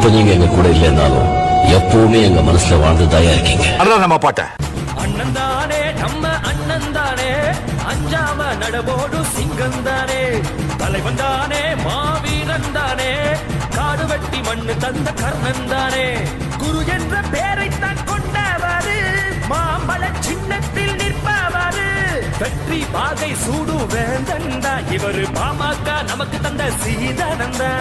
இப்ப நீங்க எங்க கூட இல்லைன்னாலும் எப்பவுமே எங்க மனசுல வாழ்ந்துதான் இருக்கீங்க. அதான் நம்ம பாட்ட. அண்ணன் தானே நம்ம அண்ணன் தானே அஞ்சாம நடபோடு சிங்கம் தானே தலைவன் தானே மாவீரன் தானே காடு வெட்டி மண்ணு தந்த கர்ணன் தானே குரு என்ற பெயரைத்தான் கொண்டவாறு மாம்பழ சின்னத்தில் நிற்பவாறு வெற்றி பாகை சூடு வேந்தன் இவரு பாமக நமக்கு தந்த சீதானந்தா.